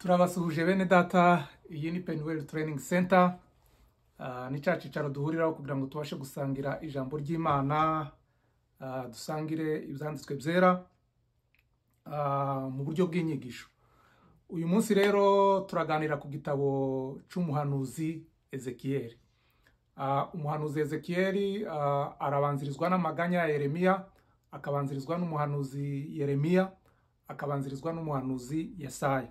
turabasuhuje bene data iyi ni Penwell Training Center. Ah, ni cya cyicaro duhuriraho kugira ngo tubashe gusangira ijambo ry'imana. Ah, dusangire ibyanditswe byera ah, mu buryo bw'inyigisho. Uyu munsi rero turaganira ku gitabo cy'umuhanuzi ezekiyeli Ah, umuhanuzi ezekiyeli ah, arabanzirizwa n'amaganya ya yeremiya akabanzirizwa n'umuhanuzi yeremiya akabanzirizwa n'umuhanuzi yesaya.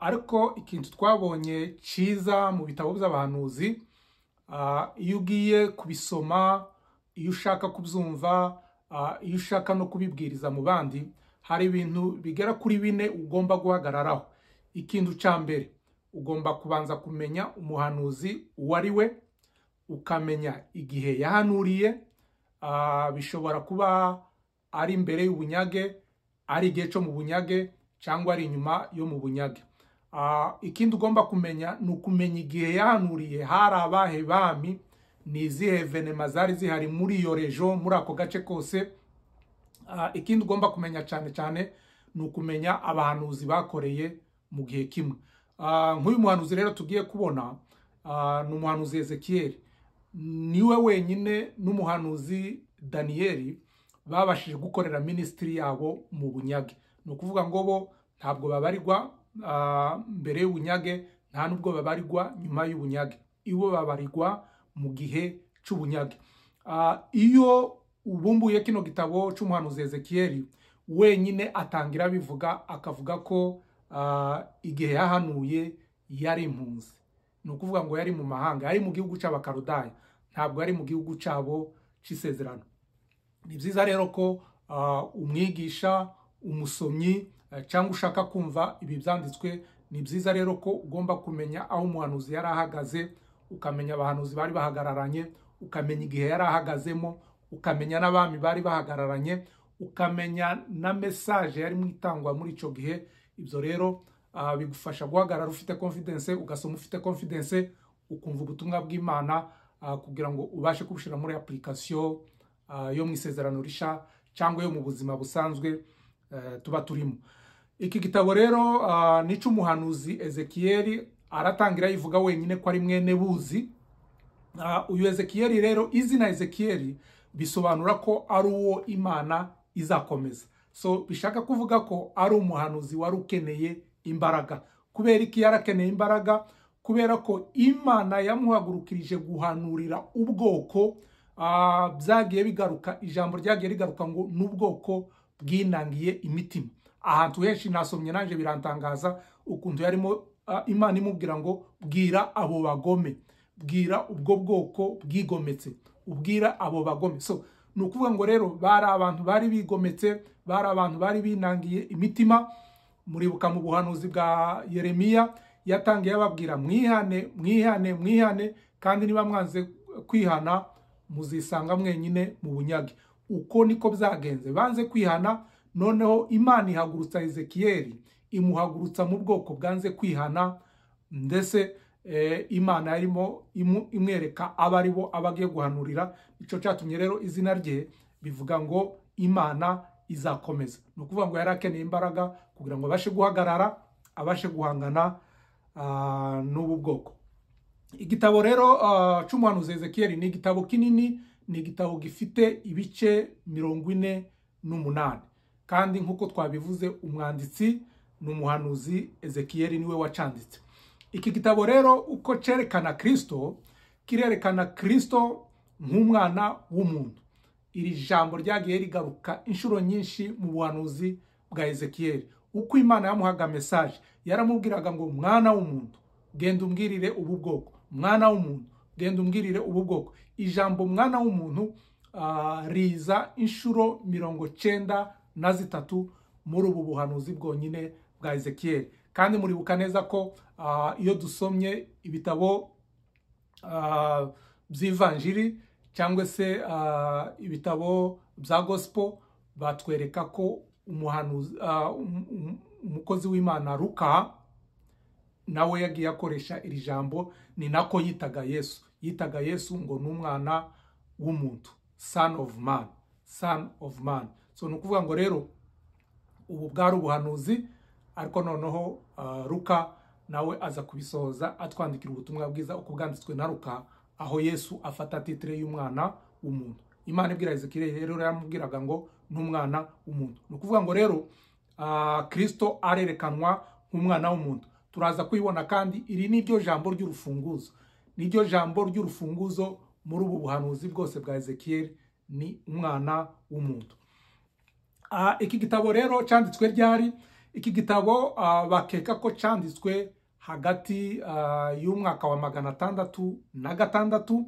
Ariko ikintu twabonye cyiza mu bitabo by'abahanuzi ah, iyo ugiye kubisoma iyo ushaka kubyumva ah, iyo ushaka no kubibwiriza mu bandi hari ibintu bigera kuri bine ugomba guhagararaho. Ikintu cya mbere ugomba kubanza kumenya umuhanuzi uwo ari we ukamenya igihe yahanuriye ah, bishobora kuba ari imbere y'ubunyage ari igihe cyo mu bunyage cyangwa ari inyuma yo mu bunyage. Ah, ikindi ugomba kumenya ni ukumenya igihe yahanuriye hari abahe bami ni izihe venema zari zihari muri iyo rejo muri ako gace kose. Ah, ikindi ugomba kumenya cyane cyane ni ukumenya abahanuzi bakoreye mu gihe kimwe. Ah, nk'uyu muhanuzi rero tugiye kubona ni umuhanuzi ezekiyeli ni we wenyine n'umuhanuzi daniyeli babashije gukorera minisitiri yabo mu bunyage. Ni ukuvuga ngo bo ntabwo babarirwa ah, mbere y'ubunyage nta n'ubwo babarirwa nyuma y'ubunyage. Ibo babarirwa mu gihe cy'ubunyage Ah, iyo ubumbuye kino gitabo cy'umuhanuzi ezekiyeli wenyine atangira abivuga akavuga ko ah, igihe yahanuye yari impunzi. Ni ukuvuga ngo yari mu mahanga yari mu gihugu cy'abakarudaya ntabwo yari mu gihugu cyabo cy'isezerano ni byiza rero ko umwigisha umusomyi cyangwa ushaka kumva ibi byanditswe ni byiza rero ko ugomba kumenya aho umuhanuzi yari ahagaze ukamenya abahanuzi bari bahagararanye ukamenya igihe yari ahagazemo ukamenya n'abami bari bahagararanye ukamenya na mesaje yarimo itangwa muri icyo gihe. Ibyo rero ah, bigufasha guhagarara ufite confidence ugasoma ufite confidence ukumva ubutumwa bw'imana ah, kugira ngo ubashe kubushyira muri application ah, yo mu isezerano risha cyangwa yo mu buzima busanzwe. eh, tuba turimo iki gitabo rero ah, ni icy'umuhanuzi ezekiyeli aratangira yivuga wenyine ko ari mwene buzi. Ah, uyu ezekiyeli rero izina ezekiyeli bisobanura ko ari uwo imana izakomeza. So bishaka kuvuga ko ari umuhanuzi wari ukeneye imbaraga. Kubera iki yarakeneye imbaraga? Kubera ko imana yamuhagurukirije guhanurira ubwoko ah, byagiye bigaruka ijambo ryagiye rigaruka ngo n'ubwoko bwinangiye imitima. Ahantu henshi nasomye nanjye birantangaza ukuntu yarimo imana imubwira ngo bwira abo bagome. Bwira ubwo bwoko bwigometse. Ubwira abo bagome. So ni ukuvuga ngo rero bari abantu bari bigometse bari abantu bari binangiye imitima. Muribuka mu buhanuzi bwa yeremiya yatangiye ababwira mwihane mwihane mwihane kandi niba mwanze kwihana muzisanga mwenyine mu bunyage. Uko niko byagenze. Banze kwihana noneho imana ihagurutsa ezekiyeli imuhagurutsa mu bwoko bwanze kwihana ndetse eh, imana yarimo imwereka abo ari bo aba agiye guhanurira. Icyo cyatumye rero izina rye bivuga ngo imana izakomeza. Ni ukuvuga ngo yari akeneye imbaraga kugira ngo abashe guhagarara abashe guhangana ah, n'ubu bwoko. Igitabo rero ah, cy'umuhanuzi ezekiyeli ni igitabo kinini ni igitabo gifite ibice mirongo ine n'umunani. Kandi nk'uko twabivuze umwanditsi ni umuhanuzi ezekiyeli ni we wacanditse. Iki gitabo rero uko cyerekana kirisito kirerekana kirisito nk'umwana w'umuntu. Iri jambo ryagiye rigaruka inshuro nyinshi mu buhanuzi bwa ezekiyeli uko imana yamuhaga mesaje yaramubwiraga ngo mwana w'umuntu genda umbwirire ubu bwoko. Mwana w'umuntu genda umbwirire ubu bwoko ijambo mwana w'umuntu ah, riza inshuro mirongo cyenda na zitatu muri ubu buhanuzi bwonyine bwa ezekiyeli kandi muribuka neza ko ah, iyo dusomye ibitabo ah, by'ivanjiri cyangwa se ibitabo bya gospel batwereka ko um- um- umukozi w'imana ruka nawe yagiye akoresha iri jambo ni nako yitaga yesu. Yitaga yesu ngo ni umwana w'umuntu son of man son of man. So ni ukuvuga ngo rero ubu bwari ubuhanuzi ariko noneho ruka nawe aza kubisohoza atwandikira ubutumwa bwiza uko bwanditswe na ruka aho yesu afata titire y'umwana w'umuntu. Imana ibwira ezekiyeli rero yaramubwiraga ngo n'umwana w'umuntu. Ni ukuvuga ngo rero kirisito arerekanwa nk'umwana w'umuntu. Turaza kuyibona kandi iri ni ryo jambo ry'urufunguzo. Niryo jambo ry'urufunguzo muri ubu buhanuzi bwose bwa ezekiyeli ni umwana w'umuntu. Iki gitabo rero cyanditswe ryari? Iki gitabo bakeka ko cyanditswe hagati y'umwaka wa magana atandatu na gatandatu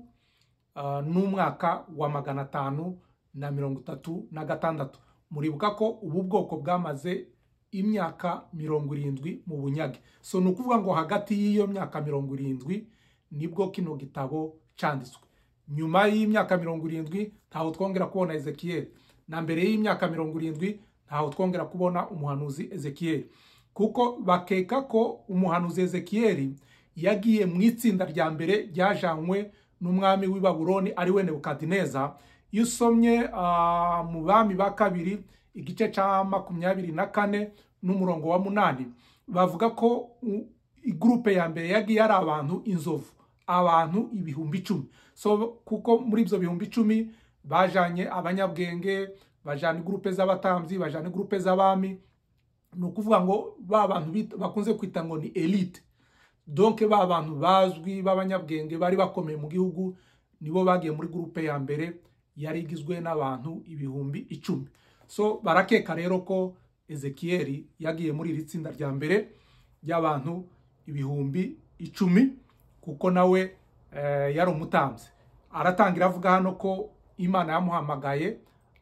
n'umwaka wa magana atanu na mirongo itatu na gatandatu. Muribuka ko ubu bwoko bwamaze imyaka mirongo irindwi mu bunyage. So ni ukuvuga ngo hagati y'iyo myaka mirongo irindwi ni bwo kino gitabo cyanditswe. Nyuma y'imyaka mirongo irindwi ntaho twongera kubona ezekiyeli na mbere y'imyaka mirongo irindwi ntaho twongera kubona umuhanuzi ezekiyeli kuko bakeka ko umuhanuzi ezekiyeli yagiye mu itsinda rya mbere ryajanywe n'umwami w'i Babuloni ari we nebukadineza iyo usomye mu bami ba kabiri igice cya makumyabiri na kane n'umurongo wa munani. Bavuga ko igurupe ya mbere yagiye ari abantu inzovu. Abantu ibihumbi icumi. So kuko muri ibyo bihumbi icumi bajanye abanyabwenge bajana igurupe z'abatambyi bajana igurupe z'abami ni ukuvuga ngo ba bantu bakunze kwita ngo ni elite. Donke ba bantu bazwi b'abanyabwenge bari bakomeye mu gihugu nibo bagiye muri gurupe ya mbere yari igizwe n'abantu ibihumbi icumi. So barakeka rero ko ezekiyeli yagiye muri iri tsinda rya mbere ry'abantu ibihumbi icumi. Kuko nawe yari umutambyi. Aratangira avuga hano ko imana yamuhamagaye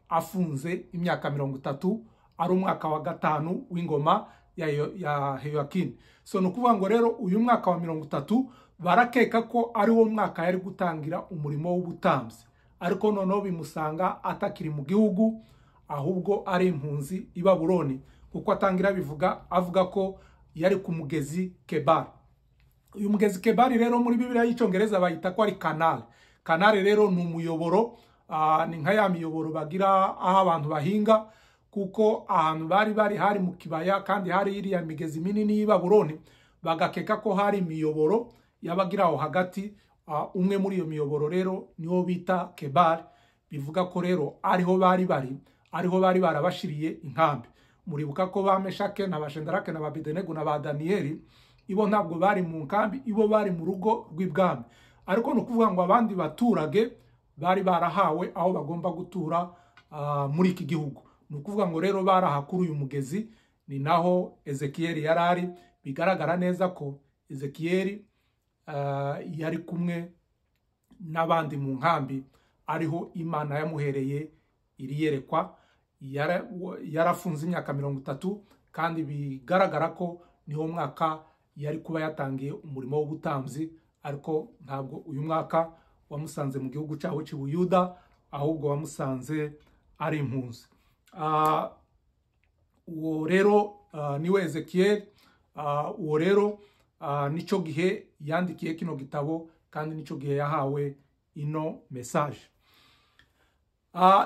afunze imyaka mirongo itatu ari umwaka wa gatanu w'ingoma ya heyakini so ni ukuvuga ngo rero uyu mwaka wa mirongo itatu barakeka ko ari wo mwaka yari gutangira umurimo w'ubutambyi. Ariko noneho bimusanga atakiri mu gihugu ahubwo ari impunzi i Babuloni. Kuko atangira bivuga avuga ko yari ku mugezi kebari uyu mugezi kebari rero muri bibiriya y'icyongereza bayita ko ari kanale kanale rero ni umuyoboro ni nka ya miyoboro bagira aho abantu bahinga kuko ahantu bari bari hari mu kibaya kandi hari iriya migezi minini y'i Babuloni bagakeka ko hari imiyoboro yabagira aho hagati umwe muri iyo miyoboro rero niwo bita kebari bivuga ko rero ariho bari bari ariho bari barabashiriye inkambi. Muribuka ko ba meshake na bashendarake na babidenego na ba daniyeli ibo ntabwo bari mu nkambi ibo bari mu rugo rw'ibwami. Ariko ni ukuvuga ngo abandi baturage bari barahawe aho bagomba gutura muri iki gihugu. Ni ukuvuga ngo rero baraha kuri uyu mugezi ni naho ezekiyeli yari ari. Bigaragara neza ko ezekiyeli yari kumwe n'abandi mu nkambi ariho imana yamuhereye iri yerekwa. Yarafunze imyaka mirongo itatu kandi bigaragara ko niwo mwaka yari kuba yatangiye umurimo w'ubutambyi ariko ntabwo uyu mwaka wamusanze mu gihugu cyaho cy'ubuyuda ahubwo wamusanze ari impunzi. Uwo rero ni we ezekiyeli uwo rero ni cyo gihe yandikiye kino gitabo kandi ni cyo gihe yahawe ino mesaje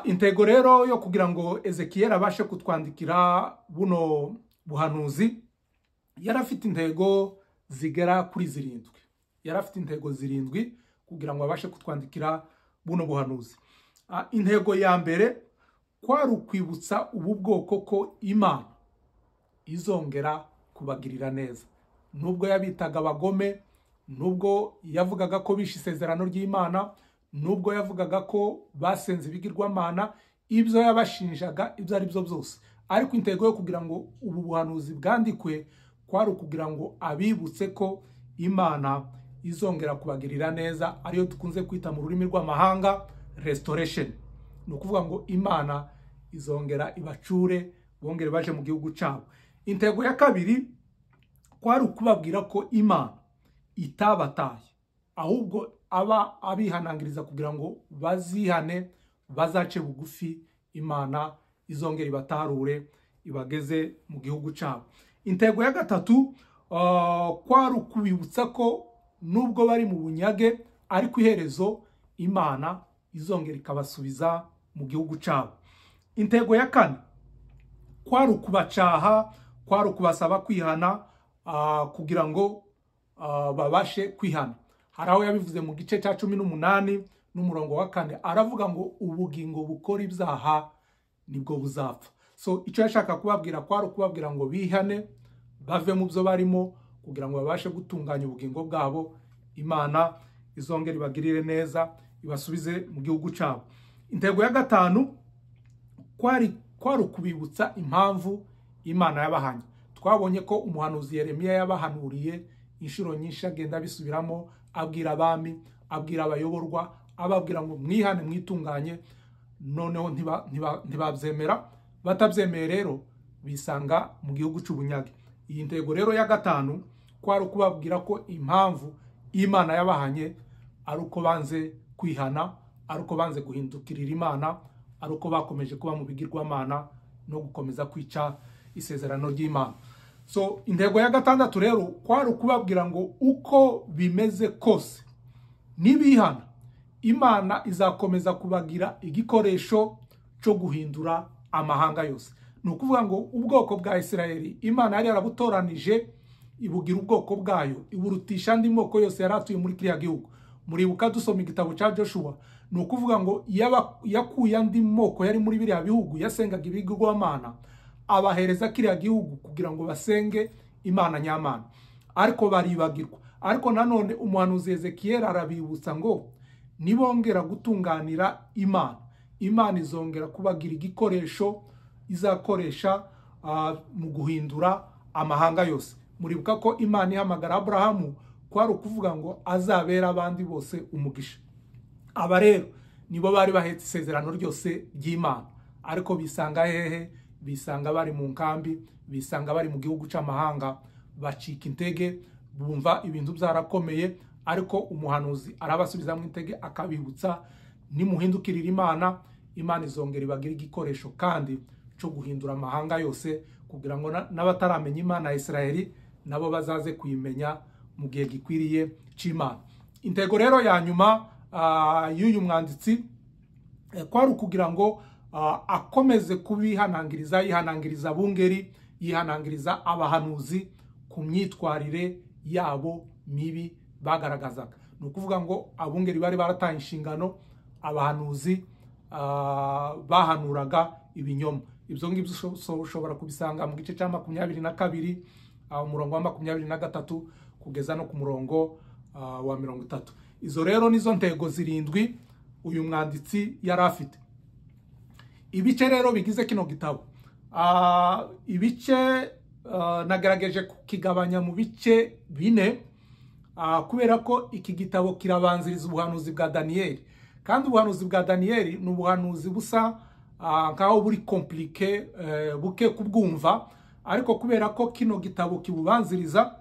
intego rero yo kugira ngo ezekiyeli abashe kutwandikira buno buhanuzi yari afite intego zigera kuri zirindwi. Yari afite intego zirindwi kugira ngo abashe kutwandikira buno buhanuzi. Intego ya mbere kwari ukwibutsa ubu bwoko ko imana izongera kubagirira neza. Nubwo yabitaga abagome nubwo yavugaga ko bishe isezerano ry'imana nubwo yavugaga ko basenze ibigirwamana ibyo yabashinjaga ibyo ari byo byose. Ariko intego yo kugira ngo ubu buhanuzi bwandikwe kwari ukugira ngo abibutse ko imana izongera kubagirira neza ariyo dukunze kwita mu rurimi rw'amahanga restoration. Ni ukuvuga ngo imana izongera ibacure bongere baje mu gihugu cyabo. Intego ya kabiri kwari ukubabwira ko imana itabataye. Ahubwo aba abihanangiriza kugira ngo bazihane bazace bugufi imana izongera ibatarure ibageze mu gihugu cyabo. Intego ya gatatu kwari ukubibutsa ko nubwo bari mu bunyage ariko iherezo imana izongera ikabasubiza mu gihugu cyabo. Intego ya kane kwari ukubacaha kwari ukubasaba kwihana ah, kugira ngo ah, babashe kwihana. Hari aho yabivuze mu gice cya cumi n'umunani n'umurongo wa kane aravuga ngo ubugingo bukora ibyaha ni bwo buzapfa. So icyo yashaka kubabwira kwari ukubabwira ngo bihane bave mu byo barimo kugira ngo babashe gutunganya ubugingo bwabo imana izongere ibagirire neza ibasubize mu gihugu cyabo. Intego ya gatanu kwari kwari ukubibutsa impamvu imana yabahanye. Twabonye ko umuhanuzi Yeremiya yabahanuriye inshuro nyinshi agenda abisubiramo abwira abami abwira abayoborwa ababwira ngo mwihane mwitunganye noneho ntiba- ntiba- ntibabyemera. Batabyemeye rero bisanga mu gihugu cy'ubunyage. Iyi ntego rero ya gatanu kwari ukubabwira ko impamvu imana yabahanye ari uko banze kwihana ari uko banze guhindukirira imana ari uko bakomeje kuba mu bigirwamana no gukomeza kwica isezerano ry'imana. So intego ya gatandatu rero kwari ukubabwira ngo uko bimeze kose nibihana imana izakomeza kubagira igikoresho cyo guhindura amahanga yose. Ni ukuvuga ngo ubwoko bwa isirayeli imana yari yarabutoranije ibugira ubwoko bwayo iburutisha andi moko yose yari atuye muri kiriya gihugu. Muribuka dusoma igitabo cya joshua. Ni ukuvuga ngo yakuye andi moko yari muri biriya bihugu yasengaga ibigirwamana abahereza kiriya gihugu kugira ngo basenge imana nyamana. Ariko baribagirwa. Ariko nanone umuhanuzi ezekiyeli arabibutsa ngo nibongera gutunganira imana. Imana izongera kubagira igikoresho izakoresha ah, mu guhindura amahanga yose. Muribuka ko imana ihamagara aburahamu kwari ukuvuga ngo azabera abandi bose umugisha. Aba rero nibo bari bahetse isezerano ryose ry'imana. Ariko bisanga hehe bisanga bari mu nkambi bisanga bari mu gihugu cy'amahanga bacika intege bumva ibintu byarakomeye ariko umuhanuzi arabasubiza mu intege akabibutsa nimuhindukirira imana imana izongera ibagire igikoresho kandi cyo guhindura amahanga yose kugira ngo na- n'abataramenya imana ya isiraheli nabo bazaze kuyimenya mu gihe gikwiriye cy'imana intego rero ya nyuma ah, y'uyu mwanditsi eh, kwari ukugira ngo ah, akomeze kubihanangiriza yihanangiriza abungeri yihanangiriza abahanuzi ku myitwarire yabo mibi bagaragazaga. Ni ukuvuga ngo abungeri bari barataye inshingano abahanuzi ah, bahanuraga ibinyoma. Ibyo ngibyo usho- usho- ushobora kubisanga mu gice cya makumyabiri na kabiri ah, umurongo wa makumyabiri na gatatu kugeza no ku murongo ah, wa mirongo itatu. Izo rero nizo ntego zirindwi uyu mwanditsi yari afite. Ibice rero bigize kino gitabo Ah, ibice nagerageje kukigabanya mu bice bine kubera ko iki gitabo kirabanziriza ubuhanuzi bwa daniyeli kandi ubuhanuzi bwa daniyeli ni ubuhanuzi busa ah, nkaho buri komplike eh, buke kubwumva. Ariko kubera ko kino gitabo kibubanziriza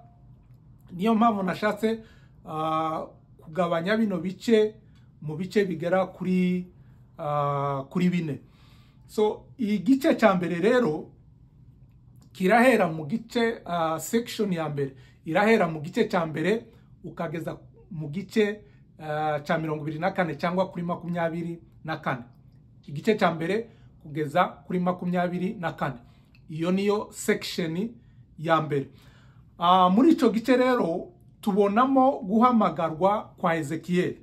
niyo mpamvu nashatse ah, kugabanya bino bice mu bice bigera kuri ah, kuri bine. So igice cya mbere rero kirahera mu gice section ya mbere. Irahera mu gice cya mbere ukageza mu gice cya mirongo ibiri na kane cyangwa kuri makumyabiri na kane. Igice cya mbere kugeza kuri makumyabiri na kane. Iyo niyo section ya mbere. Ah, muri icyo gice rero tubonamo guhamagarwa kwa ezekiyeli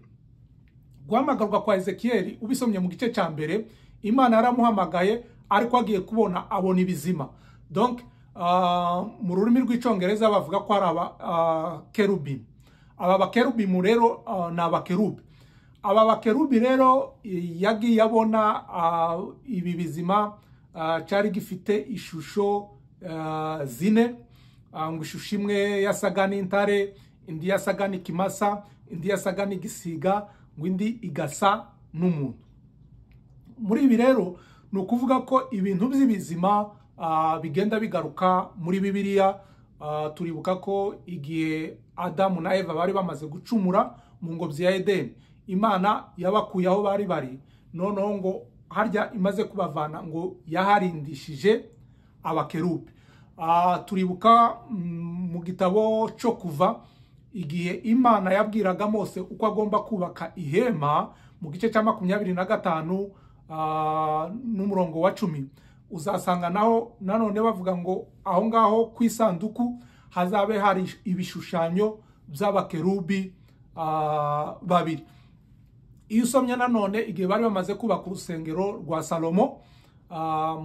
guhamagarwa kwa ezekiyeli ubisomye mu gice cya mbere imana yaramuhamagaye ariko agiye kubona abona ibizima. Donc ah, mu rurimi rw'icyongereza bavuga ko ari aba aba bakerubimu rero ni abakerubi aba bakerubi rero yagiye abona ibi bizima cyari gifite ishusho zine ngo ishusho imwe yasaga n'intare indi yasaga n'ikimasa indi yasaga n'igisiga ngo indi igasa n'umuntu muri ibi rero ni ukuvuga ko ibintu by'ibizima bigenda bigaruka muri bibiliya turibuka ko igihe adamu na eva bari bamaze gucumura mu ngobyi ya edeni. Imana yabakuye aho bari bari noneho ngo harya imaze kubavana ngo yaharindishije abakerubi. Ah, turibuka mm, mu gitabo cyo kuva igihe imana yabwiraga mose uko agomba kubaka ihema mu gice cya makumyabiri na gatanu ah, n'umurongo wa cumi. Uzasanga naho nanone bavuga ngo aho ngaho ku isanduku hazabe hari ibishushanyo by'abakerubi babiri. Iyo usomye nanone igihe bari bamaze kubaka urusengero rwa salomo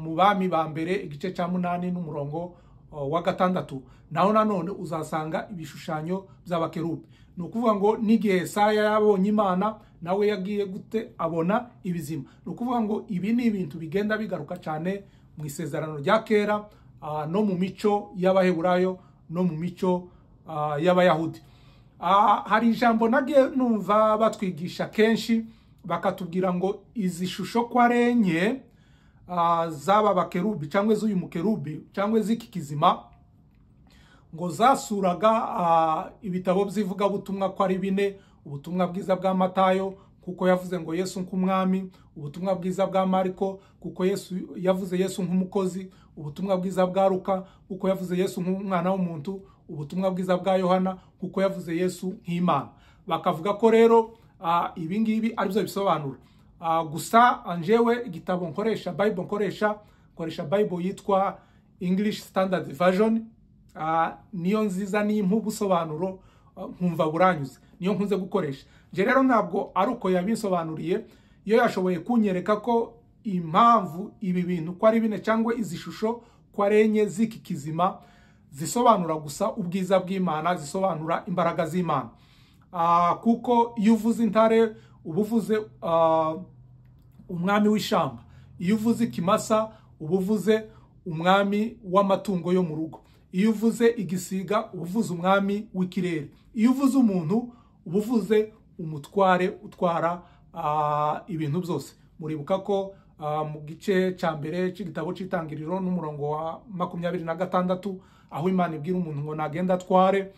mu bami ba mbere igice cya munani n'umurongo wa gatandatu naho nanone uzasanga ibishushanyo by'abakerubi. Ni ukuvuga ngo n'igihe saya yabonye imana nawe yagiye gute abona ibizima. Ni ukuvuga ngo ibi ni ibintu bigenda bigaruka cyane mu isezerano rya kera no mu mico y'abaheburayo no mu mico y'abayahudi. Hari ijambo nagiye numva batwigisha kenshi bakatubwira ngo izi shusho ko ari enye z'aba bakerubi cyangwa z'uyu mukerubi cyangwa z'iki kizima ngo zasuraga ibitabo by'ivugabutumwa ko ari bine ubutumwa bwiza bwa matayo kuko yavuze ngo yesu nk'umwami ubutumwa bwiza bwa mariko kuko yesu yavuze yesu nk'umukozi ubutumwa bwiza bwa ruka kuko yavuze yesu nk'umwana w'umuntu ubutumwa bwiza bwa yohana kuko yavuze yesu nk'imana. Bakavuga ko rero ibi ngibi ari byo bisobanura. Gusa njyewe igitabo nkoresha bible nkoresha nkoresha bible yitwa english standard version niyo nziza nimpa ubusobanuro nkumva buranyuze niyo nkunze gukoresha. Njye rero ntabwo ari uko yabisobanuriye iyo yashoboye kunyereka ko impamvu ibi bintu ko ari bine cyangwa izi shusho ko ari enye z'iki kizima zisobanura gusa ubwiza bw'imana zisobanura imbaraga z'imana. Kuko iyo uvuze intare uba uvuze umwami w'ishyamba. Iyo uvuze ikimasa uba uvuze umwami w'amatungo yo mu rugo. Iyo uvuze igisiga uba uvuze umwami w'ikirere. Iyo uvuze umuntu uba uvuze umutware utwara ibintu byose. Muribuka ko mu gice cya mbere cy'igitabo cy'itangiriro n'umurongo wa makumyabiri na gatandatu aho imana ibwira umuntu ngo nagenda atware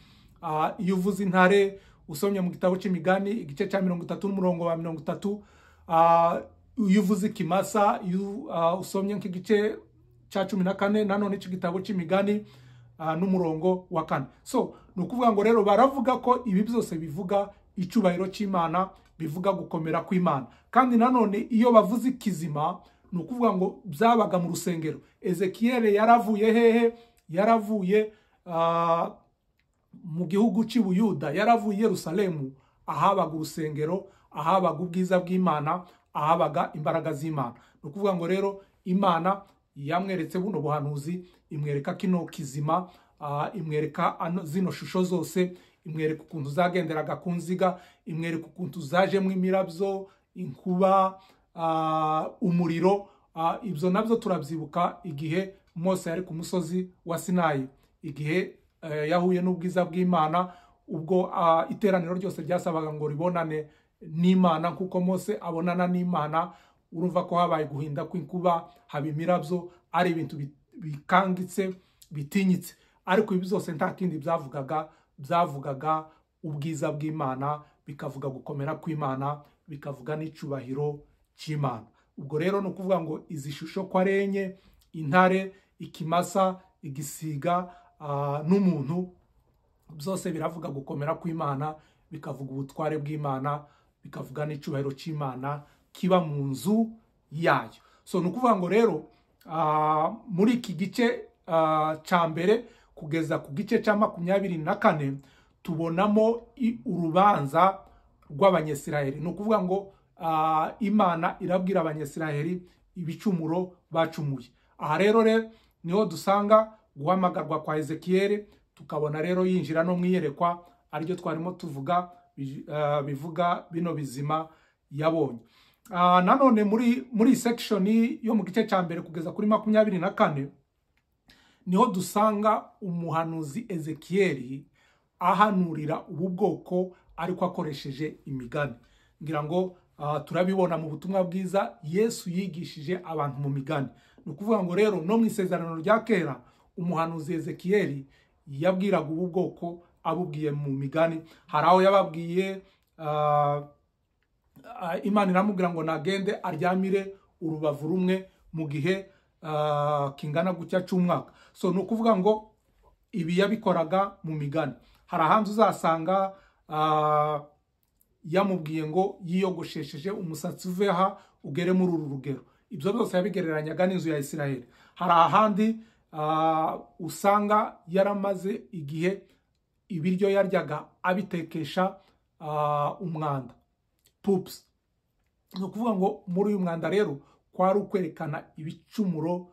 iyo uvuze intare usomye mu gitabo cy'imigani igice cya mirongo itatu n'umurongo wa mirongo itatu iyo uvuze ikimasa iyo usomye nk'igice cya cumi na kane nanone cy'igitabo cy'imigani n'umurongo wa kane so ni ukuvuga ngo rero baravuga ko ibi byose bivuga icyubahiro cy'imana bivuga gukomera kw'imana. Kandi nanone iyo bavuze ikizima ni ukuvuga ngo byabaga mu rusengero. Ezekiyeli yaravuye hehe yaravuye mu gihugu cy'ubuyuda yaravuye yerusalemu ahabaga urusengero ahabaga ubwiza bw'imana ahabaga imbaraga z'imana. Ni ukuvuga ngo rero imana yamweretse buno buhanuzi imwereka kino kizima imwereka zino shusho zose imwereka ukuntu zagenderaga ku nziga imwereka ukuntu zajemo imirabyo inkuba umuriro ibyo na byo turabyibuka igihe Mose yari ku musozi wa sinayi igihe yahuye n'ubwiza bw'imana ubwo iteraniro ryose ryasabaga ngo ribonane n'imana kuko Mose abonana n'imana urumva ko habaye guhinda kw'inkuba haba imirabyo ari ibintu bikangitse bitinyitse. Ariko ibi byose nta kindi byavugaga byavugaga ubwiza bw'imana bikavuga gukomera kw'imana bikavuga n'icyubahiro cy'imana. Ubwo rero ni ukuvuga ngo izi shusho ko ari enye intare ikimasa igisiga n'umuntu byose biravuga gukomera kw'imana bikavuga ubutware bw'imana bikavuga n'icyubahiro cy'imana kiba mu nzu yayo. So ni ukuvuga ngo rero muri iki gice cya mbere kugeza ku gice cya makumyabiri na kane tubonamo urubanza rw'abanyesiraheli. Ni ukuvuga ngo imana irabwira abanyesiraheli ibicumuro bacumuye. Aha rero ni ho dusanga guhamagarwa kwa ezekiyeli tukabona rero yinjira no mu iyerekwa ari ryo twarimo tuvuga bivuga bino bizima yabonye. Nanone muri muri sekishoni yo mu gice cya mbere kugeza kuri makumyabiri na kane ni ho dusanga umuhanuzi ezekiyeli ahanurira ubu bwoko ariko akoresheje imigani. Ngira ngo turabibona mu butumwa bwiza yesu yigishije abantu mu migani. Ni ukuvuga ngo rero no mu isezerano rya kera umuhanuzi ezekiyeli yabwiraga ubu bwoko abubwiye mu migani. Hari aho yababwiye imana iramubwira ngo nagende aryamire urubavu rumwe mu gihe kingana gutya cy'umwaka so ni ukuvuga ngo ibi yabikoraga mu migani. Hari ahandi uzasanga yamubwiye ngo yiyogoshesheje umusatsi uve aha ugere muri uru rugero. Ibyo byose yabigereranyaga n'inzu ya isiraheli hari ahandi usanga yaramaze igihe ibiryo yaryaga abitekesha umwanda. Pupusi ni ukuvuga ngo muri uyu mwanda rero kwari ukwerekana ibicumuro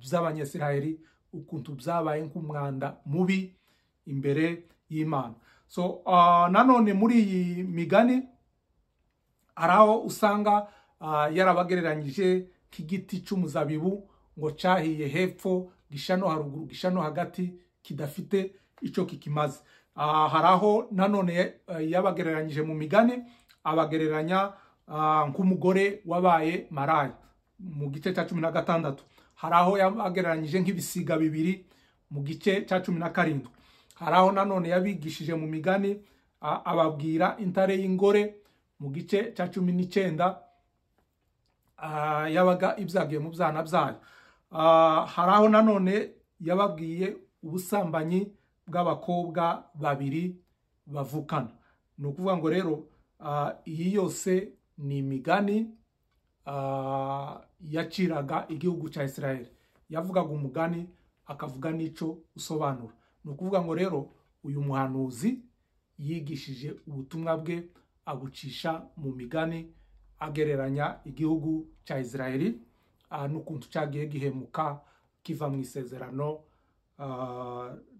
by'abanyasiraheli ukuntu byabaye nk'umwanda mubi imbere y'imana. So nanone muri iyi migani hari aho usanga yarabagereranyije nk'igiti cy'umuzabibu ngo cyahiye hepfo gisha no haruguru gisha no hagati kidafite icyo kikimaze. Hari aho nanone yabagereranyije mu migani abagereranya nk'umugore wabaye maraya mu gice cya cumi na gatandatu. Hari aho yabagereranyije nk'ibisiga bibiri mu gice cya cumi na karindwi. Hari aho nanone yabigishije mu migani ababwira intare y'ingore mu gice cya cumi n'icyenda yabaga ibyagiye mu byana byayo. Hari aho nanone yababwiye ubusambanyi bw'abakobwa babiri bavukana. Ni ukuvuga ngo rero iyi yose ni imigani yaciraga igihugu cya israel. Yavugaga umugani akavuga n'icyo usobanura. Ni ukuvuga ngo rero uyu muhanuzi yigishije ubutumwa bwe abucisha mu migani agereranya igihugu cya israel. N'ukuntu cyagiye gihemuka kiva mu isezerano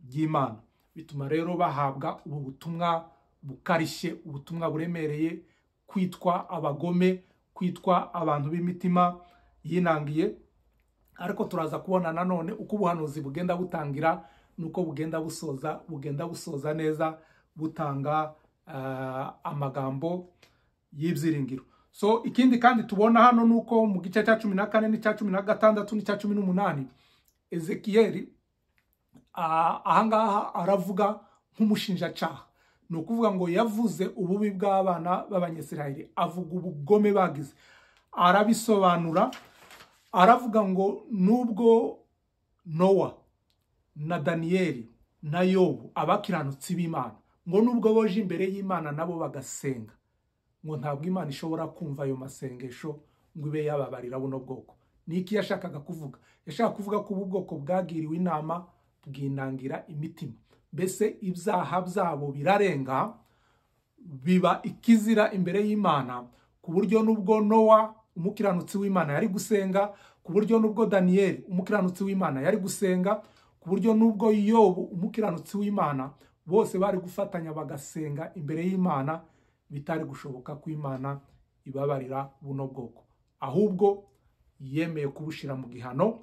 ry'imana. Bituma rero bahabwa ubu butumwa bukarishye ubutumwa buremereye kwitwa abagome kwitwa abantu b'imitima yinangiye. Ariko turaza kubona nanone uko ubuhanuzi bugenda butangira nuko bugenda busoza bugenda busoza neza butanga amagambo y'ibyiringiro. So ikindi kandi tubona hano ni uko mu gice cya cumi na kane n'icya cumi na gatandatu n'icya cumi n'umunani ezekiyeri ahangaha aravuga nk'umushinjacyaha. Ni ukuvuga ngo yavuze ububi bw'abana b'abanyasiraheli avuga ubugome bagize. Arabisobanura aravuga ngo nubwo nowa na daniyeli na yobu abakiranutsi b'imana ngo nubwo boje imbere y'imana nabo bagasenga ngo ntabwo imana ishobora kumva ayo masengesho ngo ibe yababarira buno bwoko. Ni iki yashakaga kuvuga? Yashaka kuvuga ko ubu bwoko bwagiriwe inama bwinangira imitima. Mbese ibyaha byabo birarenga biba ikizira imbere y'imana. Ku buryo n'ubwo nowa umukiranutsi w'imana yari gusenga ku buryo n'ubwo daniyeli umukiranutsi w'imana yari gusenga ku buryo n'ubwo yobu umukiranutsi w'imana bose bari gufatanya bagasenga imbere y'imana bitari gushoboka ko imana ibabarira buno bwoko. Ahubwo yemeye kubushyira mu gihano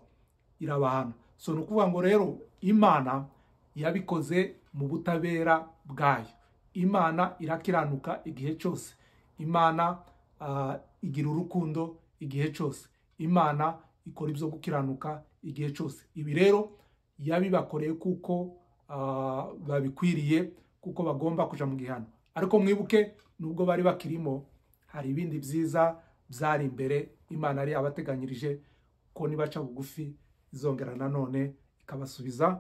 irabahana. So ni ukuvuga ngo rero imana yabikoze mu butabera bwayo. Imana irakiranuka igihe cyose. Imana igira urukundo igihe cyose. Imana ikora ibyo gukiranuka igihe cyose. Ibi rero yabibakoreye kuko babikwiriye kuko bagomba kujya mu gihano. Ariko mwibuke nubwo bari bakirimo hari ibindi byiza byari imbere imana yari yabateganyirije ko nibaca bugufi izongera nanone ikabasubiza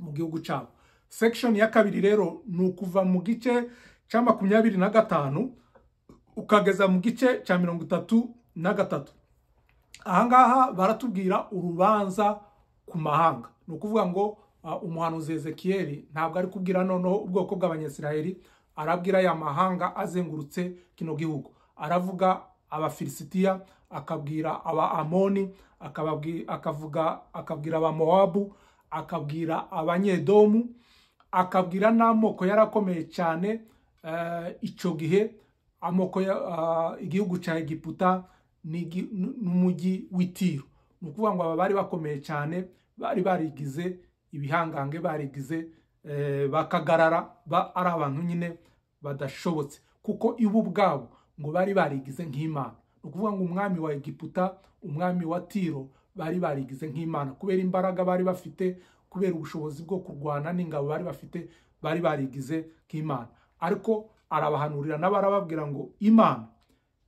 mu gihugu cyabo sekishoni ya kabiri rero ni ukuva mu gice cya makumyabiri na gatanu ukageza mu gice cya mirongo itatu na gatatu. Ahangaha baratubwira urubanza ku mahanga. Ni ukuvuga ngo umuhanuzi ezekiyeri ntabwo ari kubwira noneho ubwoko bw'abanyasiraheli arabwira ya mahanga azengurutse kino gihugu. Aravuga abafilisitiya akabwira aba amoni akavuga akabwira aba mowabu akabwira abanyedomu akabwira n'amoko yari akomeye cyane icyo gihe amoko igihugu cya egiputa n'umujyi w'itiro ni ukuvuga ngo aba bari bakomeye cyane bari barigize ibihangange barigize bakagarara ari abantu nyine badashobotse. Kuko ibo ubwabo ngo bari barigize nk'imana. Ni ukuvuga ngo umwami wa egiputa umwami wa tiro bari barigize nk'imana. Kubera imbaraga bari bafite kubera ubushobozi bwo kurwana n'ingabo bari bafite bari barigize nk'imana. Ariko arabahanurira nabo arababwira ngo imana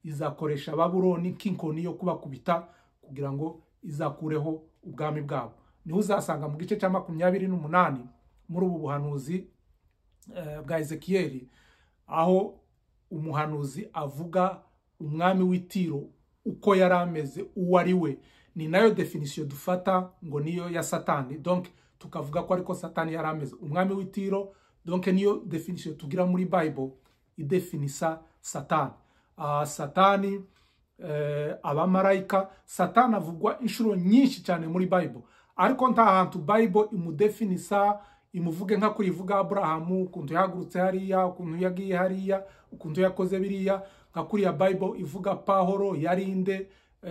izakoresha baburoni nk'inkoni yo kubakubita kugira ngo izakureho ubwami bwabo. Niho uzasanga mu gice cya makumyabiri n'umunani muri ubu buhanuzi bwa ezekiyeri aho umuhanuzi avuga umwami w'itiro uko yari ameze uwo ari we. Ni na yo definisiyo dufata ngo niyo ya satani. Donc tukavuga ko ariko satani yari ameze. Umwami w'itiro donc niyo definisiyo tugira muri bible idefinisa satani. Uh, satani uh, abamarayika satani avugwa inshuro nyinshi cyane muri bible. Ariko nta hantu bible imudefinisa imuvuge nka kuri ivuga aburahamu ukuntu yahagurutse hariya ukuntu yagiye hariya ukuntu yakoze biriya nka kuriya bible ivuga pahoro yarinde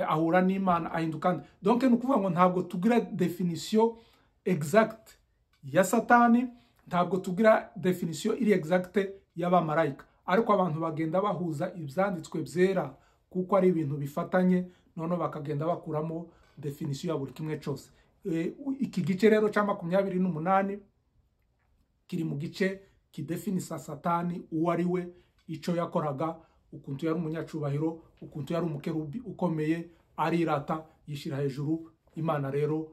ahura n'imana ahinduka donc ni ukuvuga ngo ntabwo tugira definisiyo exact ya satani ntabwo tugira definisiyo iri exact y'abamarayika ariko abantu bagenda bahuza ibyanditswe byera kuko ari ibintu bifatanye noneho bakagenda bakuramo definisiyo ya buri kimwe cyose. Iki gice rero cya makumyabiri n'umunani kiri mu gice kidefinisa satani uwo ari we icyo yakoraga ukuntu yari umunyacubahiro ukuntu yari umukerubi ukomeye arirata yishyira hejuru imana rero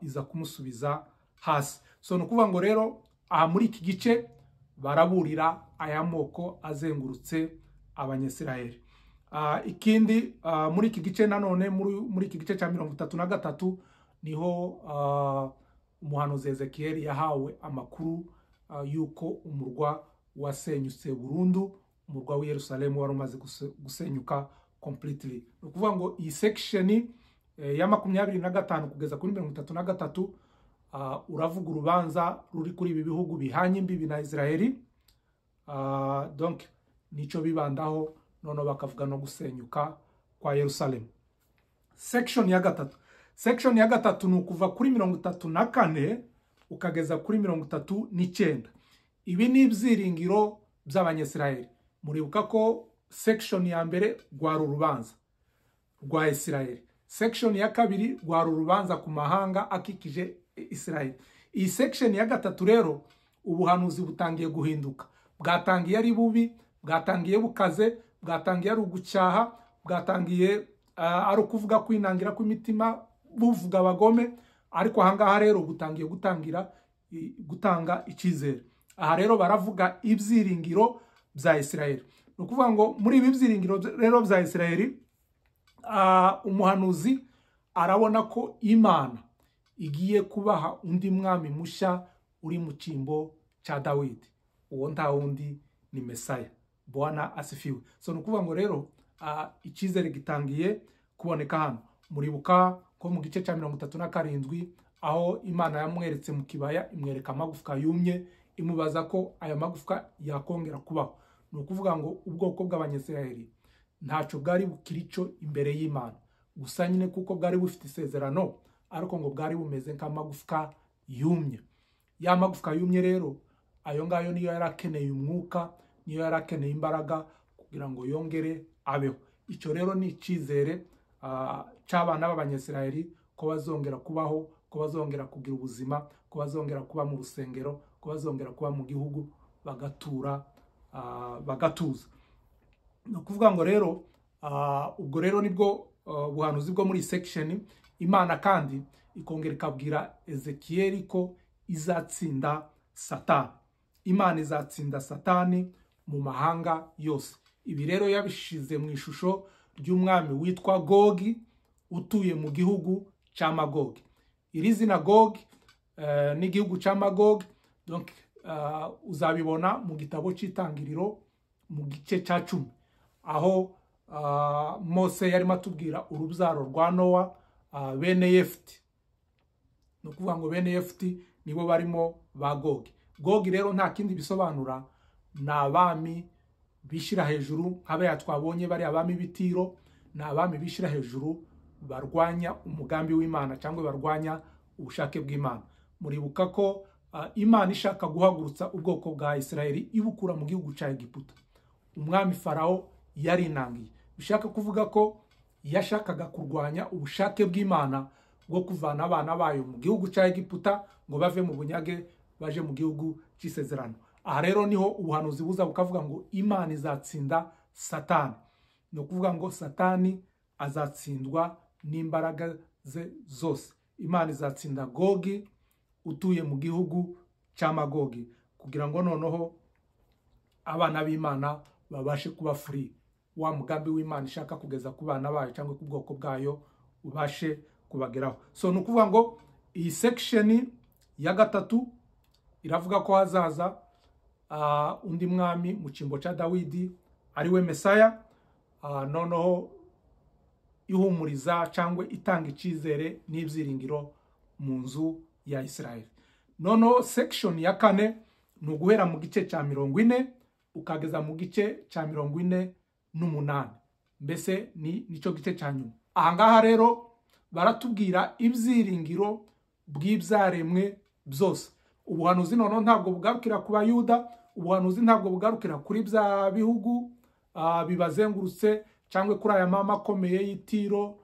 iza kumusubiza hasi. So ni ukuvuga ngo rero aha muri iki gice baraburira aya moko azengurutse abanyesirayeli ikindi muri iki gice nanone muri iki gice cya mirongo itatu na gatatu ni ho umuhanuzi ezekiyeli yahawe amakuru y'uko umurwa wasenyutse burundu umurwa w'i Yerusalemu wari umaze gusenyuka completely. Ni ukuvuga ngo iyi sekisheni ya makumyabiri na gatanu kugeza kuri mirongo itatu na gatatu uravuga urubanza ruri kuri ibi bihugu bihanye imbibi na israeli donc ni cyo bibandaho noneho bakavuga no gusenyuka kwa Yerusalemu. Section ya gatatu. Section ya gatatu ni ukuva kuri mirongo itatu na kane ukageza kuri mirongo itatu n'icyenda. Ibi ni ibyiringiro by'abanyesirayeli muribuka ko section ya mbere rwari urubanza rwa isirayeli. Section ya kabiri rwari urubanza ku mahanga akikije isirayeli. Iyi section ya gatatu rero ubuhanuzi butangiye guhinduka. Bwatangiye ari bubi bwatangiye bukaze bwatangiye ari ugucyaha bwatangiye ari ukuvuga kwinangira kw'imitima buvuga abagome. Ariko ahangaha rero butangiye gutangira gutanga icyizere. Aha rero baravuga ibyiringiro bya isirayeli. Ni ukuvuga ngo muri ibi byiringiro rero bya isirayeli umuhanuzi arabona ko imana igiye kubaha undi mwami mushya uri mu cyimbo cya dawidi. Uwo nta wundi ni mesaya bwana asifiwe. So ni ukuvuga ngo rero icyizere gitangiye kuboneka hano. Muribuka ko mu gice cya mirongo itatu na karindwi aho imana yamweretse mu kibaya imwereka amagufwa yumye imubaza ko aya magufwa yakongera kubaho. Ni ukuvuga ngo ubwoko bw'abanyesirayeli ntacyo bwari bukiri cyo imbere y'imana. Gusa nyine kuko bwari bufite isezerano ariko ngo bwari bumeze nk'amagufwa yumye. Ya magufwa yumye rero ayo ngayo niyo yari akeneye umwuka niyo yari akeneye imbaraga kugira ngo yongere abeho. Icyo rero ni icyizere cy'abana b'abanyesirayeli ko bazongera kubaho ko bazongera kugira ubuzima ko bazongera kuba mu rusengero ko bazongera kuba mu gihugu bagatura bagatuza ni ukuvuga ngo rero ubwo rero ni bwo buhanuzi bwo muri sekisheni imana kandi ikongera ikabwira ezekiyeli ko izatsinda satani. Imana izatsinda satani mu mahanga yose. Ibi rero yabishize mu ishusho ry'umwami witwa gogi utuye mu gihugu cya magogi. Iri zina gogi n'igihugu cya magogi uzabibona mu gitabo cy'itangiriro mu gice cya cumi. Aho mose yarimo atubwira urubyaro rwa nowa bene yefuti ni ukuvuga ngo bene yefuti nibo barimo ba gogi. Gogi rero nta kindi bisobanura ni abami bishyira hejuru nk'abaya twabonye bari abami b'itiro ni abami bishyira hejuru barwanya umugambi w'imana cyangwa barwanya ubushake bw'imana. Muribuka ko imana ishaka guhagurutsa ubwoko bwa isirayeli ibukura mu gihugu cya egiputa. Umwami farawo yarinangiye. Bishaka kuvuga ko yashakaga kurwanya ubushake bw'imana bwo kuvana abana bayo mu gihugu cya egiputa ngo bave mu bunyage baje mu gihugu cy'isezerano aha rero ni ho ubuhanuzi buza bukavuga ngo imana izatsinda satani. Ni ukuvuga ngo satani azatsindwa n'imbaraga ze zose. Imana izatsinda gogi utuye mu gihugu cya magogi kugira ngo noneho abana b'imana babashe kuba furi wa mugambi w'imana ishaka kugeza ku bana bayo cyangwa ku bwoko bwayo ubashe kubageraho. So ni ukuvuga ngo iyi sekisheni ya gatatu iravuga ko hazaza undi mwami mu cyimbo cya dawidi ari we mesaya noneho ihumuriza cyangwa itanga icyizere n'ibyiringiro mu nzu ya israel. Noneho sekishoni ya kane ni uguhera mu gice cya mirongo ine ukageza mu gice cya mirongo ine n'umunani. Mbese ni ni cyo gice cya nyuma. Ahangaha rero baratubwira ibyiringiro bw'ibyaremwe byose. Ubuhanuzi noneho ntabwo bugarukira ku bayuda ubuhanuzi ntabwo bugarukira kuri bya bihugu bibazengurutse cyangwa kuri aya mama akomeye y'itiro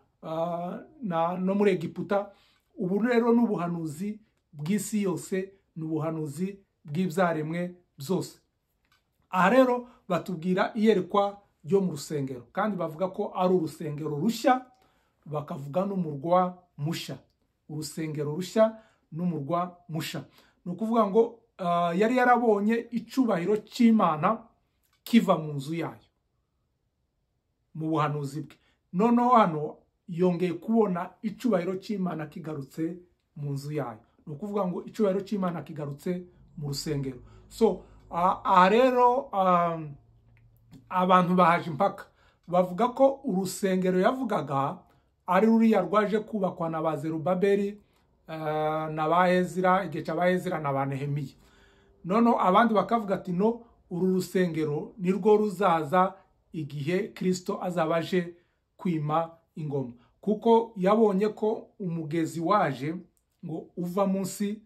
no muri egiputa. Ubu rero ni ubuhanuzi bw'isi yose ni ubuhanuzi bw'ibyaremwe byose. Aha rero batubwira iyerekwa ryo mu rusengero kandi bavuga ko ari urusengero rushya bakavuga n'umurwa mushya. Urusengero rushya n'umurwa musha ni ukuvuga ngo yari yarabonye icubahiro cy'imana kiva mu nzu yayo mu buhanuzi bwe. Noneho hano yongeye kubona icubahiro cy'imana kigarutse mu nzu yayo. Ni ukuvuga ngo icubahiro cy'imana kigarutse mu rusengero. So aha rero abantu bahaje impaka. Bavuga ko urusengero yavugaga ari ruriya rwaje kubakwa na ba zerubaberi na ba ezira igihe cya ba ezira na ba nehemiya. Noneho abandi bakavuga ati no uru rusengero ni rwo ruzaza igihe kirisito azaba aje kwima ingoma. Kuko yabonye ko umugezi waje ngo uva munsi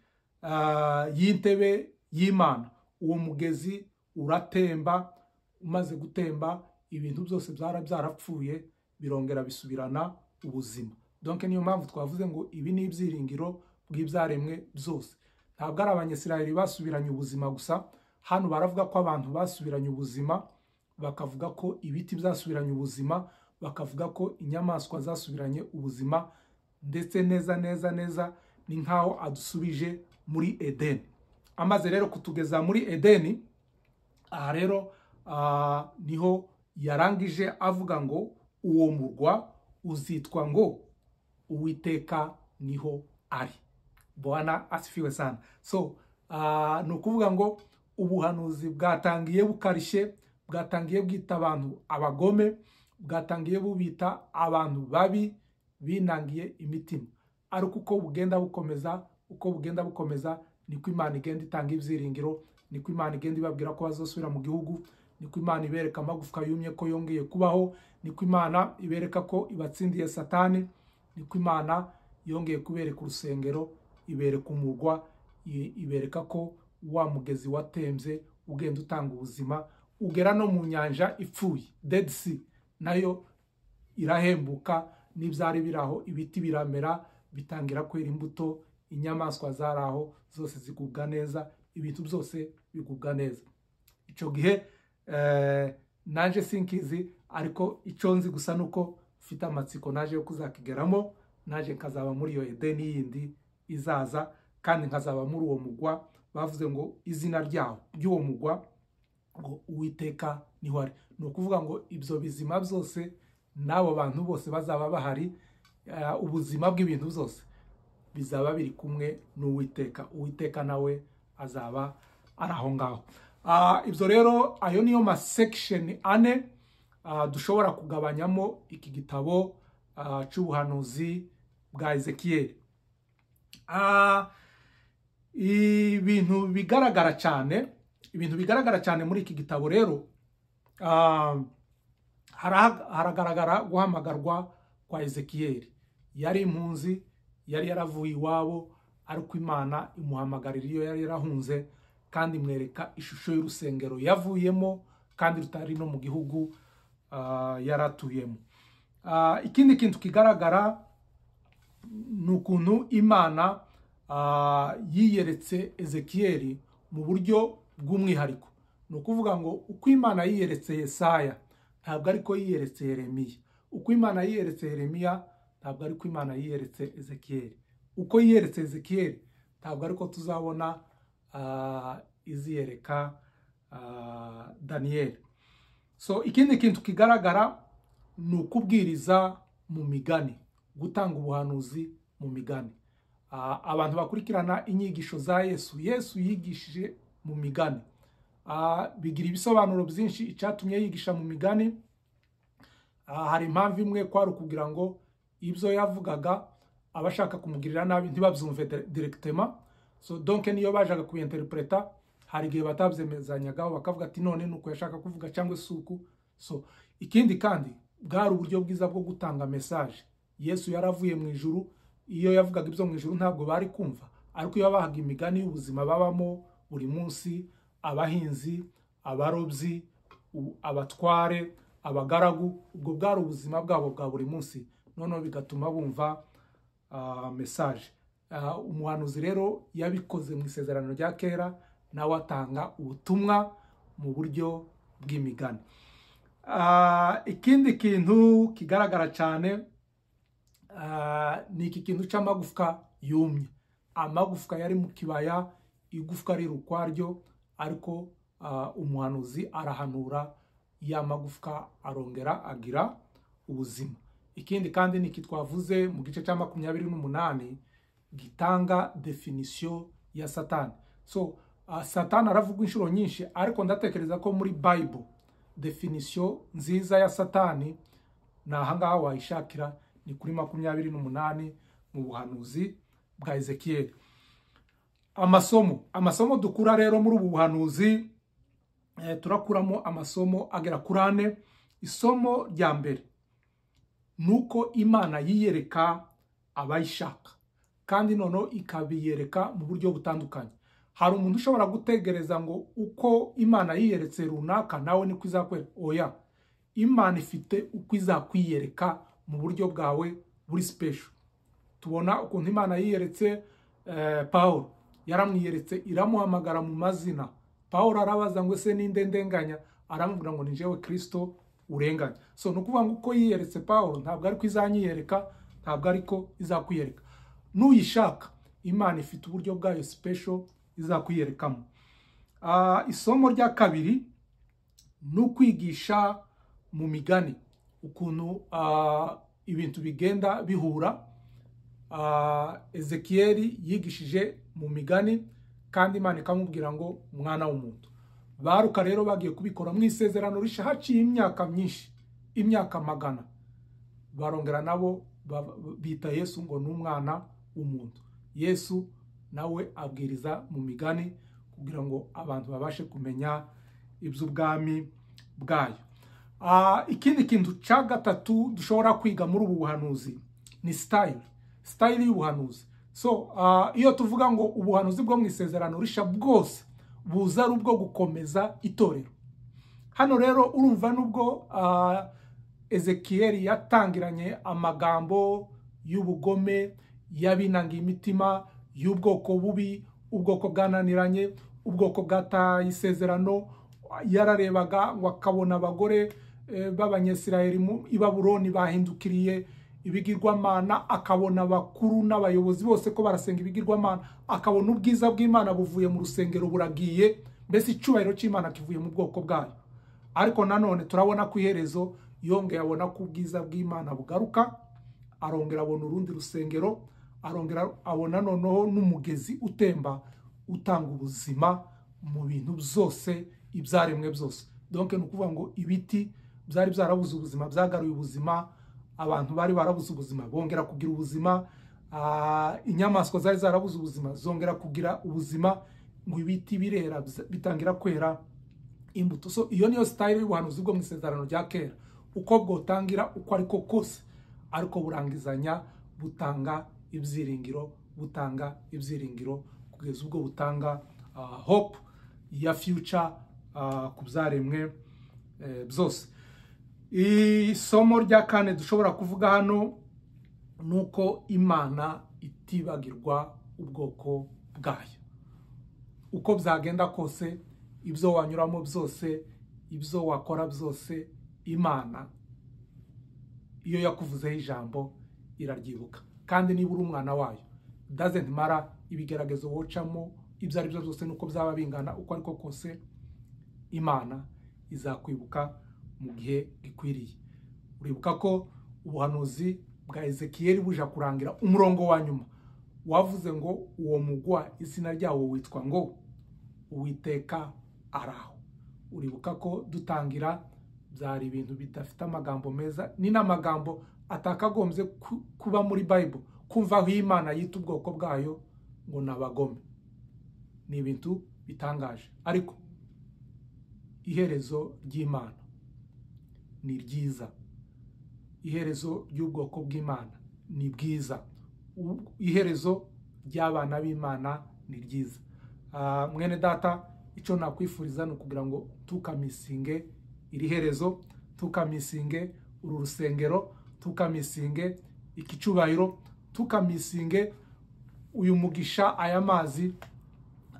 y'intebe y'imana. Uwo mugezi uratemba umaze gutemba ibintu byose byara byarapfuye birongera bisubirana ubuzima. Donke niyo mpamvu twavuze ngo ibi ni ibyiringiro bw'ibyaremwe byose. Ntabwo ari abanyasirayeli basubiranye ubuzima gusa. Hano baravuga ko abantu basubiranye ubuzima bakavuga ko ibiti byasubiranye ubuzima bakavuga ko inyamaswa zasubiranye ubuzima ndetse neza neza neza ni nk'aho adusubije muri edeni amaze rero kutugeza muri edeni aha rero ni ho yarangije avuga ngo uwo murwa uzitwa ngo uwiteka ni ho ari. Bwana asifiwe sana. So ni ukuvuga ngo ubuhanuzi bwatangiye bukarishye bwatangiye bwita abantu abagome bwatangiye bubita abantu babi binangiye imitima. Ariko uko bugenda bukomeza uko bugenda bukomeza niko imana igenda itanga ibyiringiro niko imana igenda ibabwira ko bazosubira mu gihugu niko imana ibereka amagufwa yumye ko yongeye kubaho niko imana ibereka ko ibatsindiye satani niko imana yongeye kubereka urusengero ibereka umurwa ibereka ko wa mugezi watembye ugenda utanga ubuzima ugera no mu nyanja ipfuye. Dead na yo irahembuka n'ibyari biri aho ibiti biramera bitangira kwera imbuto inyamaswa zari aho zose zigubwa neza ibintu byose bigubwa neza. Icyo gihe naje sinkizi ariko icyo nzi gusa ni uko mfite amatsiko naje yo kuzakigeramo naje nkazaba muri iyo edeni yindi izaza kandi nkazaba muri uwo mugwa bavuze ngo izina ryawo ry'uwo mugwa ngo uwiteka ni ho ari ni ukuvuga ngo ibyo bizima byose n'abo bantu bose bazaba bahari ubuzima bw'ibintu byose bizaba biri kumwe n'uwiteka. Uwiteka nawe azaba ari aho ngaho. Ibyo rero ayo niyo masekisheni ane dushobora kugabanyamo iki gitabo cy'ubuhanuzi bwa ezekiyeri ibintu bigaragara cyane ibintu bigaragara cyane muri iki gitabo rero haragaragara guhamagarwa kwa ezekiyeri yari impunzi yari yaravuye iwabo ariko imana imuhamagarira iyo yari yarahunze kandi imwereka ishusho y'urusengero yavuyemo kandi rutari no mu gihugu yaratuyemo. Ikindi kintu kigaragara ni ukuntu imana yiyeretse ezekiyeri mu buryo bw'umwihariko. Ni ukuvuga ngo uko imana yiyeretse yesaya ntabwo ariko yiyeretse yeremiya. Uko imana yiyeretse yeremiya ntabwo ariko imana yiyeretse ezekiyeri uko yiyeretse ezekiyeri ntabwo ariko tuzabona iziyereka daniyeli so ikindi kintu kigaragara ni ukubwiriza mu migani gutanga ubuhanuzi mu migani. Ah, abantu bakurikirana inyigisho za yesu. Yesu yigishije mu migani. Ah, bigira ibisobanuro byinshi icyatumye yigisha mu migani. Ah, hari impamvu imwe kwari ukugira ngo ibyo yavugaga abashaka kumugirira nabi ntibabyumve dire- directement. So donc niyo bajaga kubinterpreta. Hari igihe batabyemezanyagaho bakavuga ati none nuko yashaka kuvuga cyangwa se uku. So ikindi kandi bwari uburyo bwiza bwo gutanga message. Yesu yaravuye mu ijuru. Iyo yavugaga ibyo mu ijuru ntabwo bari kumva. Ariko iyo bahaga imigani y'ubuzima babamo buri munsi. Abahinzi abarobyi abatware abagaragu ubwo bwari ubuzima bwabo bwa buri munsi. Noneho bigatuma bumva ah, message. Ah, umuhanuzi rero yabikoze mu isezerano rya kera nawe atanga ubutumwa mu buryo bw'imigani. Ah, ikindi kintu kigaragara cyane ni iki kintu cy'amagufwa yumye. Amagufwa yari mu kibaya igufwa riri ukwaryo ariko ah, umuhanuzi arahanura ya magufwa arongera agira ubuzima. Ikindi kandi ni iki twavuze mu gice cya makumyabiri n'umunani gitanga definisiyo ya satani. So uh, satani aravugwa inshuro nyinshi ariko ndatekereza ko muri bible definisiyo nziza ya satani ni ahangaha wayishakira ni kuri makumyabiri n'umunani mu buhanuzi bwa ezekiyeli amasomo. Amasomo dukura rero muri ubu buhanuzi eh, turakuramo amasomo agera kuri ane. Isomo rya mbere ni uko imana yiyereka abayishaka kandi noneho ikabiyereka mu buryo butandukanye. Hari umuntu ushobora gutegereza ngo uko imana yiyeretse runaka nawe niko izakwereka oya imana ifite uko izakwiyereka mu buryo bwawe buri sipesho tubona ukuntu imana yiyeretse eh, paul yaramwiyeretse iramuhamagara mu mazina. Paul arabaza ngo ese ninde ndenganya? Aramubwira ngo ni jewe kirisito urenganya. So ni ukuvuga ngo uko yiyeretse paul ntabwo ariko izanyiyereka ntabwo ariko izakwiyereka nuyishaka imana ifite uburyo bwayo sipesho izakwiyerekamo Ah, isomo rya kabiri ni ukwigisha mu migani. Ukuntu ah, ibintu bigenda bihura. Ah, ezekiyeli yigishije mu migani kandi imana ikamubwira ngo mwana w'umuntu. Baruka rero bagiye kubikora mu isezerano risha haciye imyaka myinshi imyaka magana. Barongera nabo bita yesu ngo ni umwana w'umuntu. Yesu nawe abwiriza mu migani kugira ngo abantu babashe kumenya iby'ubwami bwayo. Ah, ikindi kintu cya gatatu dushobora kwiga muri ubu buhanuzi ni sitayili sitayili y'ubuhanuzi. So ah, iyo tuvuga ngo ubuhanuzi bwo mu isezerano risha bwose buza ari ubwo gukomeza itorero. Hano rero urumva nubwo ah, ezekiyeli yatangiranye amagambo y'ubugome y'abinangiye imitima y'ubwoko bubi ubwoko bwananiranye ubwoko bwataye isezerano yararebaga ngo akabona abagore eh, b'abanyesirayeli mu i babuloni bahindukiriye ibigirwamana akabona abakuru n'abayobozi bose ko barasenga ibigirwamana akabona ubwiza bw'imana buvuye mu rusengero buragiye mbese icyubahiro cy'imana kivuye mu bwoko bwayo. Ariko nanone turabona ku iherezo yongeye abona ko ubwiza bw'imana bugaruka arongera abona urundi rusengero arongera abona noneho n'umugezi utemba utanga ubuzima mu bintu byose ibyaremwe byose. Donc ni ukuvuga ngo ibiti byari byarabuze ubuzima byagaruye ubuzima abantu bari barabuze ubuzima bongera kugira ubuzima Ah, inyamaswa zari zarabuze ubuzima zongera kugira ubuzima ngo ibiti birera bitangira kwera imbuto. So iyo niyo sitayile y'ubuhanuzi bwo mu isezerano rya kera. Uko bwotangira uko ariko kose ariko burangizanya butanga ibyiringiro butanga ibyiringiro kugeza ubwo butanga ah, hope ya future ah, ku byaremwe eh, byose. Isomo rya kane dushobora kuvuga hano ni uko imana itibagirwa ubwoko bwayo. Uko byagenda kose ibyo wanyuramo byose ibyo wakora byose imana iyo yakuvuzeho ijambo iraryibuka. Kandi niba uri umwana wayo doesn't mara ibigeragezo wocamo ibyo ari byo byose nuko byaba bingana uko ariko kose imana izakwibuka mu gihe gikwiriye. Uribuka ko ubuhanuzi bwa ezekiyeli buja kurangira umurongo wa nyuma. Wavuze ngo uwo mugwa izina ryawo witwa ngo uwiteka araho uribuka ko dutangira byari ibintu bidafite amagambo meza ni n'amagambo atakagombye kuba muri bayibule kumva aho imana yita ubwoko bwayo ngo ni abagome. Ni ibintu bitangaje. Ariko iherezo ry'imana. Ni ryiza iherezo ry'ubwoko bw'imana ni bwiza. Iherezo ry'abana b'imana ni ryiza. Mwene data icyo nakwifuriza ni ukugira ngo tukamisinge iri herezo tukamisinge uru rusengero tukamisinge iki cyubahiro tukamisinge uyu mugisha aya mazi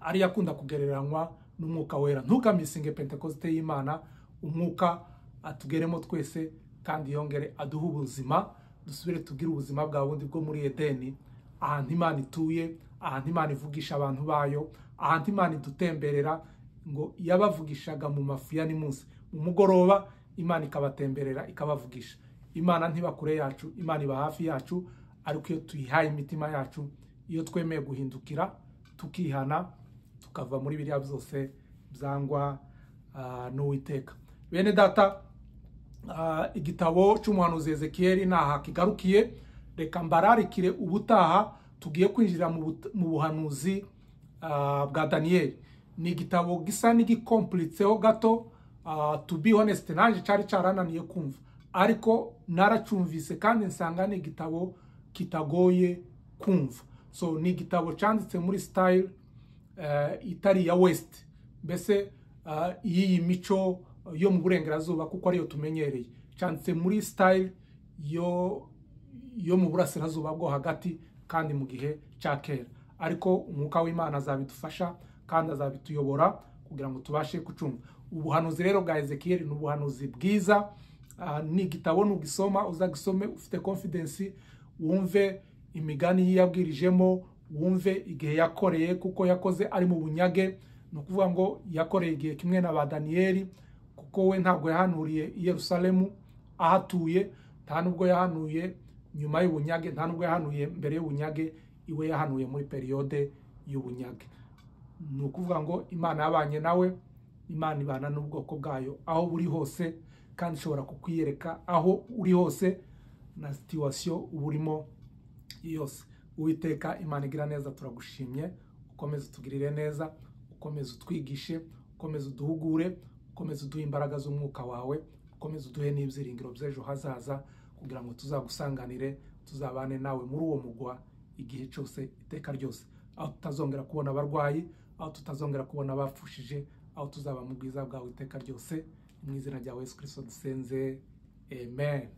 ariyo akunda kugereranywa n'umwuka wera. Ntukamisinge pentekoste y'imana umwuka atugeremo twese kandi yongere aduhe ubuzima dusubire tugire ubuzima bwa bundi bwo muri edeni. Ahantu imana ituye ahantu imana ivugisha abantu bayo ahantu imana idutemberera ngo yabavugishaga mu mafu ya munsi. Mu mugoroba imana ikabatemberera ikabavugisha. Imana ntiba kure yacu imana iba hafi yacu ariko iyo tuyihaye imitima yacu iyo twemeye guhindukira tukihana tukava muri biriya byose byangwa n'uwiteka. Bene data igitabo cy'umuhanuzi ezekiyeli ntaha kigarukiye. Reka mbararikire ubutaha tugiye kwinjira mu buhanuzi bwa daniyeli ni igitabo gisa n'igikompulitseho gato. To be honest nanjye cyari cyarananiye kumva. Ariko naracyumvise kandi nsanga ni igitabo kitagoye kumva. So ni igitabo cyanditse muri style itari iya west. Mbese iy'iyi mico yo mu burengerazuba kuko ariyo tumenyereye. Cyanditse muri style yo yo mu burasirazuba bwo hagati kandi mu gihe cya kera. Ariko umwuka w'imana azabidufasha kandi azabituyobora kugira ngo tubashe gucunga ubuhanuzi rero bwa ezekiyeli ni ubuhanuzi bwiza. Ni igitabo nugisoma uzagisome ufite confidence wumve imigani yiyabwirijemo wumve igihe yakoreye kuko yakoze ari mu bunyage. Ni ukuvuga ngo yakoreye igihe kimwe na ba daniyeli kuko we ntabwo yahanuriye i yerusalemu ahatuye nta nubwo yahanuye nyuma y'ubunyage nta nubwo yahanuye mbere y'ubunyage iwe yahanuye muri periyode y'ubunyage. Ni ukuvuga ngo imana yabanye nawe imana ibana n'ubwoko bwayo aho buri hose kandi ishobora kukwiyereka aho uri hose na situwasiyo uba urimo yose. Uwiteka imana igira neza turagushimye. Ukomeze utugirire neza ukomeze utwigishe ukomeze uduhugure ukomeze uduhe imbaraga z'umwuka wawe ukomeze uduhe n'ibyiringiro by'ejo hazaza kugira ngo tuzagusanganire tuzabane nawe muri uwo mugwa igihe cyose iteka ryose. Aho tutazongera kubona abarwayi aho tutazongera kubona abapfushije aho tuzaba mu bwiza bwawe iteka ryose. Mu izina rya Yesu kirisito dusenze. Amen.